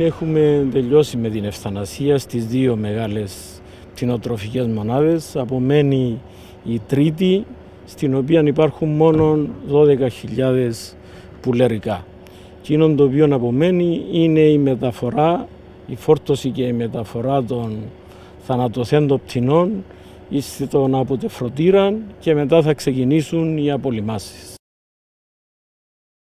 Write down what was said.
Έχουμε τελειώσει με την ευθανασία στις δύο μεγάλες κτηνοτροφικές μονάδες. Απομένει η τρίτη, στην οποία υπάρχουν μόνο 12.000 πουλερικά. Εκείνο το οποίο απομένει είναι η μεταφορά, η φόρτωση και η μεταφορά των θανατοθέντων πτηνών στον αποτεφρωτήρα και μετά θα ξεκινήσουν οι απολυμάσεις.